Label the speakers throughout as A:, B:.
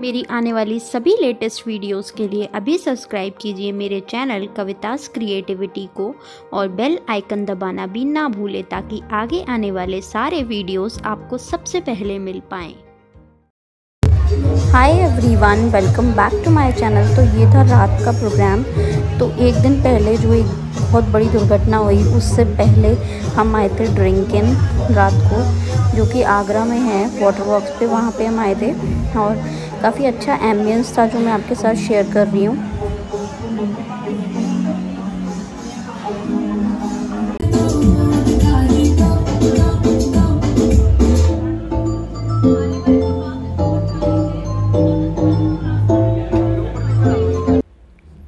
A: मेरी आने वाली सभी लेटेस्ट वीडियोस के लिए अभी सब्सक्राइब कीजिए मेरे चैनल कवितास क्रिएटिविटी को और बेल आइकन दबाना भी ना भूलें ताकि आगे आने वाले सारे वीडियोस आपको सबसे पहले मिल पाएँ। Hi everyone welcome back to my channel तो ये था रात का प्रोग्राम तो एक दिन पहले जो एक बहुत बड़ी दुर्घटना हुई, उससे पहले हम आए थे ड्रिंकिन रात को, जो कि आगरा में है वाटर वर्क्स पे, वहाँ पे हम आए थे। और काफ़ी अच्छा एम्बियंस था जो मैं आपके साथ शेयर कर रही हूँ।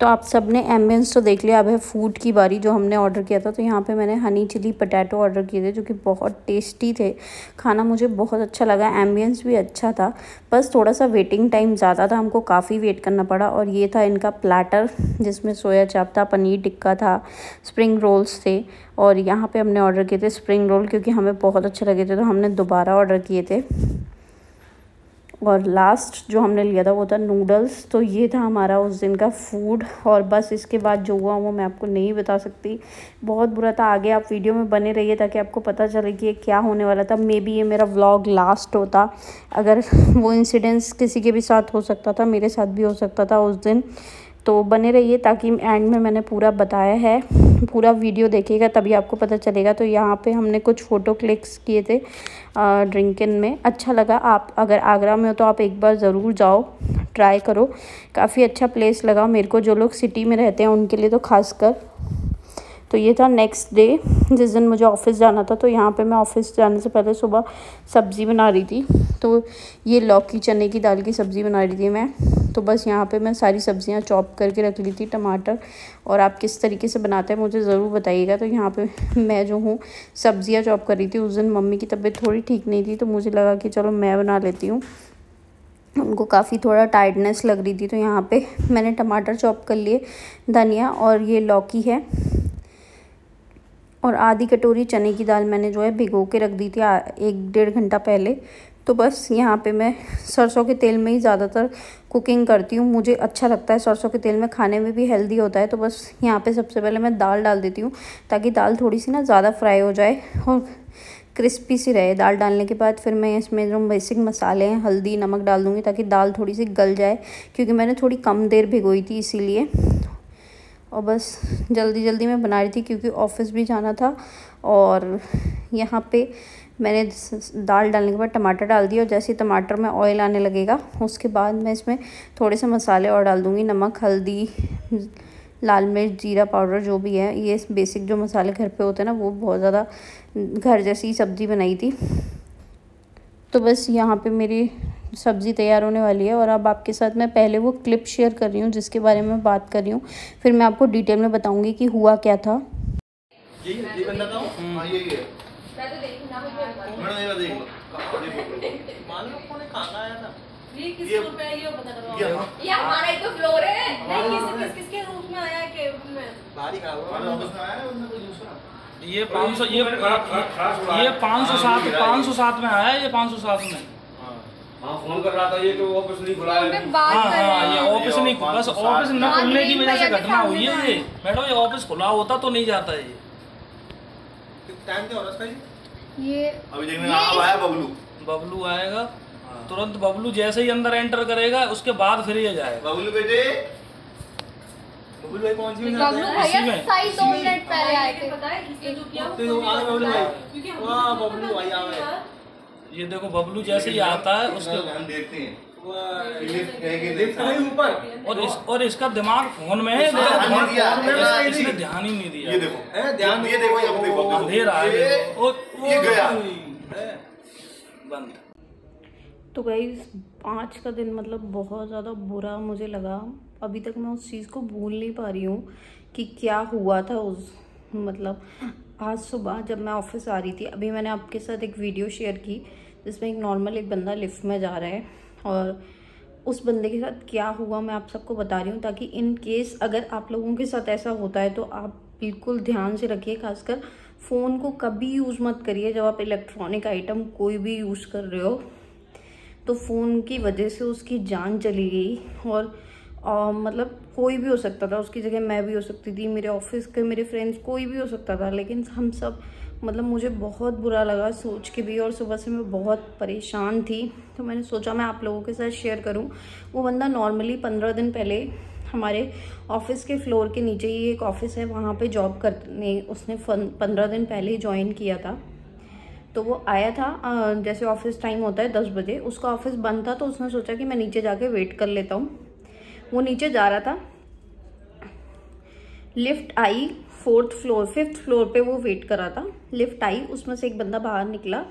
A: तो आप सबने एम्बियंस तो देख लिया। अब है फ़ूड की बारी जो हमने ऑर्डर किया था। तो यहाँ पे मैंने हनी चिली पटैटो ऑर्डर किए थे जो कि बहुत टेस्टी थे। खाना मुझे बहुत अच्छा लगा। एम्बियंस भी अच्छा था। बस थोड़ा सा वेटिंग टाइम ज़्यादा था। हमको काफ़ी वेट करना पड़ा। और ये था इनका प्लेटर जिसमें सोया चाप था, पनीर टिक्का था स्प्रिंग रोल्स थे। और यहाँ पर हमने ऑर्डर किए थे स्प्रिंग रोल क्योंकि हमें बहुत अच्छे लगे थे। तो हमने दोबारा ऑर्डर किए थे। और लास्ट जो हमने लिया था वो था नूडल्स तो ये था हमारा उस दिन का फ़ूड और बस इसके बाद जो हुआ वो मैं आपको नहीं बता सकती। बहुत बुरा था, आगे आप वीडियो में बने रहिए ताकि आपको पता चले कि ये क्या होने वाला था। मे बी ये मेरा व्लॉग लास्ट होता। अगर वो इंसिडेंस किसी के भी साथ हो सकता था, मेरे साथ भी हो सकता था उस दिन। तो बने रहिए ताकि एंड में मैंने पूरा बताया है। पूरा वीडियो देखिएगा, तभी आपको पता चलेगा। तो यहाँ पे हमने कुछ फ़ोटो क्लिक्स किए थे ड्रिंकिन में। अच्छा लगा आप, अगर आगरा में हो तो आप एक बार ज़रूर जाओ ट्राई करो। काफ़ी अच्छा प्लेस लगा मेरे को, जो लोग सिटी में रहते हैं उनके लिए तो खासकर। तो ये था नेक्स्ट डे जिस दिन मुझे ऑफ़िस जाना था तो यहाँ पे मैं ऑफ़िस जाने से पहले सुबह सब्ज़ी बना रही थी। तो ये लौकी चने की दाल की सब्ज़ी बना रही थी मैं। तो बस यहाँ पे मैं सारी सब्ज़ियाँ चॉप करके रख ली थी, टमाटर। और आप किस तरीके से बनाते हैं मुझे ज़रूर बताइएगा। तो यहाँ पे मैं जो हूँ, सब्ज़ियाँ चॉप कर रही थी। उस दिन मम्मी की तबीयत थोड़ी ठीक नहीं थी तो मुझे लगा कि चलो मैं बना लेती हूँ। उनको काफ़ी थोड़ा टायर्डनेस लग रही थी तो यहाँ पे मैंने टमाटर चॉप कर लिए, धनिया। और ये लौकी है। और आधी कटोरी चने की दाल मैंने जो है भिगो के रख दी थी एक डेढ़ घंटा पहले। तो बस यहाँ पे मैं सरसों के तेल में ही ज़्यादातर कुकिंग करती हूँ। मुझे अच्छा लगता है सरसों के तेल में, खाने में भी हेल्दी होता है। तो बस यहाँ पे सबसे पहले मैं दाल डाल देती हूँ, ताकि दाल थोड़ी सी ना ज़्यादा फ्राई हो जाए और क्रिस्पी सी रहे। दाल डालने के बाद फिर मैं इसमें जो बेसिक मसाले हैं, हल्दी, नमक डाल दूँगी, ताकि दाल थोड़ी सी गल जाए, क्योंकि मैंने थोड़ी कम देर भिगोई थी इसीलिए। और बस जल्दी जल्दी मैं बना रही थी क्योंकि ऑफ़िस भी जाना था और यहाँ पे मैंने दाल डालने के बाद टमाटर डाल दिया और जैसे ही टमाटर में ऑयल आने लगेगा, उसके बाद मैं इसमें थोड़े से मसाले और डाल दूँगी, नमक, हल्दी, लाल मिर्च, जीरा पाउडर जो भी है, ये बेसिक जो मसाले घर पे होते हैं ना, वो बहुत ज़्यादा घर जैसी सब्ज़ी बनाई थी। तो बस यहाँ पे मेरी सब्ज़ी तैयार होने वाली है और अब आपके साथ मैं पहले वो क्लिप शेयर कर रही हूँ जिसके बारे में बात कर रही हूँ। फिर मैं आपको डिटेल में बताऊँगी कि हुआ क्या था। ये ये बंदा था हाँ ये ये। मैडम ये देख लो मान लो कौन खाना आया था? ये किस रूप में ये करो ये हमारा ही तो फ्लोर है। नहीं किस किस किसके रूप में आया के रूप में? बाहरी का हुआ। ऑफ़िस में आया उनमें कोई दूसरा?
B: ये 500 ये ये 507 507 में आया ये 507 में?
C: हाँ। फ़ोन कर रहा था ये तो ऑफ़िस नहीं खुला है।
B: हाँ हाँ ये ऑफ़िस नहीं बस ऑफ़िस न खुलने की वजह से घटना हुई है। ये मैडम ये ऑफ़िस खुला होता तो नहीं जाता ये।
C: टाइम क्या हो रहा है
D: ये
C: अभी देखने आया बबलू।
B: बबलू आएगा हाँ। तुरंत बबलू जैसे ही अंदर एंटर करेगा उसके बाद फिर ये जाएगा।
C: बबलू बेटे बबलू भाई कौन सी
D: बबलू भैया सही दो मिनट पहले आए थे। पता है
C: इसने जो किया तो आ गए बबलू भाई। वाह बबलू भाई आ गए
B: ये देखो बबलू जैसे ही आता है उसके
C: हम देखते हैं। और
B: इस और इसका दिमाग फ़ोन में है इसने ध्यान ही नहीं दिया।
C: ये देखो। ध्यान ये देखो ये देखो
B: अंधेरा है।
C: ये गया।
B: बंद।
A: तो गई पाँच का दिन मतलब बहुत ज़्यादा बुरा मुझे लगा। अभी तक मैं उस चीज़ को भूल नहीं पा रही हूँ कि क्या हुआ था उस मतलब आज सुबह जब मैं ऑफ़िस आ रही थी, अभी मैंने आपके साथ एक वीडियो शेयर की जिसमें एक नॉर्मल एक बंदा लिफ्ट में जा रहा है और उस बंदे के साथ क्या हुआ मैं आप सबको बता रही हूँ ताकि इन केस अगर आप लोगों के साथ ऐसा होता है तो आप बिल्कुल ध्यान से रखिए, खासकर फ़ोन को कभी यूज़ मत करिए जब आप इलेक्ट्रॉनिक आइटम कोई भी यूज़ कर रहे हो। तो फ़ोन की वजह से उसकी जान चली गई और आ, मतलब कोई भी हो सकता था उसकी जगह मैं भी हो सकती थी मेरे ऑफ़िस के मेरे फ्रेंड्स कोई भी हो सकता था लेकिन हम सब मतलब मुझे बहुत बुरा लगा सोच के भी और सुबह से मैं बहुत परेशान थी। तो मैंने सोचा मैं आप लोगों के साथ शेयर करूँ। वो बंदा नॉर्मली पंद्रह दिन पहले हमारे ऑफ़िस के फ्लोर के नीचे ही एक ऑफ़िस है वहाँ पे जॉब करने उसने पंद्रह दिन पहले ज्वाइन किया था। तो वो आया था जैसे ऑफ़िस टाइम होता है दस बजे उसका ऑफ़िस बंद था तो उसने सोचा कि मैं नीचे जाके वेट कर लेता हूँ। वो नीचे जा रहा था। लिफ्ट आई फोर्थ फ्लोर, फिफ्थ फ्लोर पे वो वेट कर रहा था। लिफ्ट आई, उसमें से एक बंदा बाहर निकला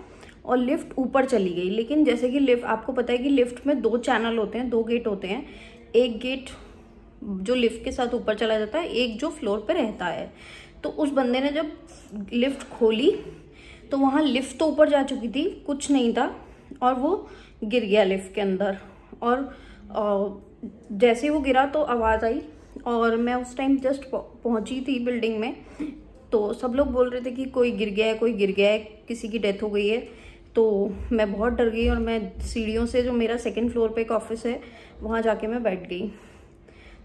A: और लिफ्ट ऊपर चली गई। लेकिन जैसे कि लिफ्ट, आपको पता है कि लिफ्ट में दो चैनल होते हैं, दो गेट होते हैं। एक गेट जो लिफ्ट के साथ ऊपर चला जाता है, एक जो फ्लोर पे रहता है। तो उस बंदे ने जब लिफ्ट खोली तो वहाँ लिफ्ट तो ऊपर जा चुकी थी, कुछ नहीं था और वो गिर गया लिफ्ट के अंदर। और जैसे वो गिरा तो आवाज़ आई और मैं उस टाइम जस्ट पहुँची थी बिल्डिंग में। तो सब लोग बोल रहे थे कि कोई गिर गया है कोई गिर गया है किसी की डेथ हो गई है। तो मैं बहुत डर गई और मैं सीढ़ियों से जो मेरा सेकंड फ्लोर पे एक ऑफ़िस है वहाँ जाके मैं बैठ गई।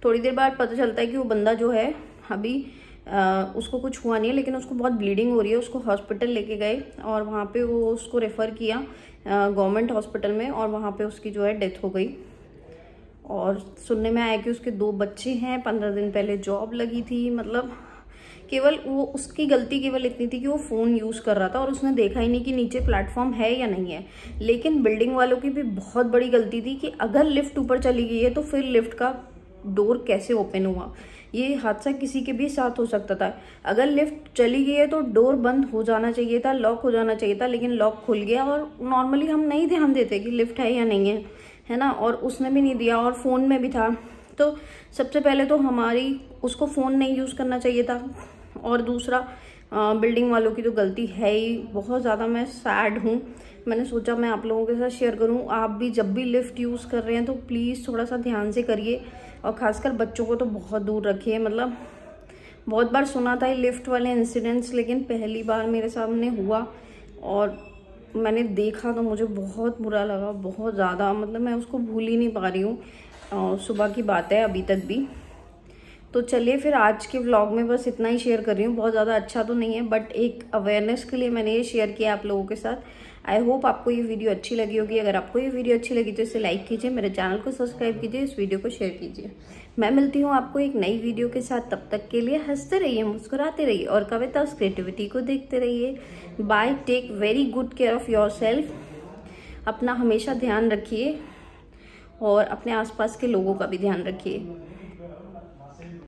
A: थोड़ी देर बाद पता चलता है कि वो बंदा जो है अभी आ, उसको कुछ हुआ नहीं है लेकिन उसको बहुत ब्लीडिंग हो रही है उसको हॉस्पिटल लेके गए और वहाँ पे वो उसको रेफ़र किया गवर्नमेंट हॉस्पिटल में और वहाँ पे उसकी जो है डेथ हो गई। और सुनने में आया कि उसके दो बच्चे हैं, पंद्रह दिन पहले जॉब लगी थी मतलब केवल वो, उसकी गलती केवल इतनी थी कि वो फ़ोन यूज़ कर रहा था और उसने देखा ही नहीं कि नीचे प्लेटफॉर्म है या नहीं है। लेकिन बिल्डिंग वालों की भी बहुत बड़ी गलती थी कि अगर लिफ्ट ऊपर चली गई है तो फिर लिफ्ट का डोर कैसे ओपन हुआ? ये हादसा किसी के भी साथ हो सकता था। अगर लिफ्ट चली गई है तो डोर बंद हो जाना चाहिए था लॉक हो जाना चाहिए था, लेकिन लॉक खुल गया और नॉर्मली हम नहीं ध्यान देते कि लिफ्ट है या नहीं है। है ना? और उसने भी नहीं दिया और फ़ोन में भी था। तो सबसे पहले तो हमारी उसको फ़ोन नहीं यूज़ करना चाहिए था। और दूसरा आ, बिल्डिंग वालों की तो गलती है ही। बहुत ज़्यादा मैं सैड हूँ। मैंने सोचा मैं आप लोगों के साथ शेयर करूँ। आप भी जब भी लिफ्ट यूज़ कर रहे हैं तो प्लीज़ थोड़ा सा ध्यान से करिए। और ख़ासकर बच्चों को तो बहुत दूर रखिए। मतलब बहुत बार सुना था ये लिफ्ट वाले इंसिडेंट्स लेकिन पहली बार मेरे सामने हुआ। और मैंने देखा तो मुझे बहुत बुरा लगा, बहुत ज़्यादा। मतलब मैं उसको भूल ही नहीं पा रही हूँ। सुबह की बात है अभी तक भी। तो चलिए फिर आज के व्लॉग में बस इतना ही शेयर कर रही हूँ। बहुत ज़्यादा अच्छा तो नहीं है बट एक अवेयरनेस के लिए मैंने ये शेयर किया आप लोगों के साथ। आई होप आपको ये वीडियो अच्छी लगी होगी। अगर आपको ये वीडियो अच्छी लगी तो इसे लाइक कीजिए, मेरे चैनल को सब्सक्राइब कीजिए, इस वीडियो को शेयर कीजिए। मैं मिलती हूँ आपको एक नई वीडियो के साथ। तब तक के लिए हँसते रहिए, मुस्कुराते रहिए और कविता उस क्रिएटिविटी को देखते रहिए। Bye take very good care of yourself अपना हमेशा ध्यान रखिए और अपने आसपास के लोगों का भी ध्यान रखिए।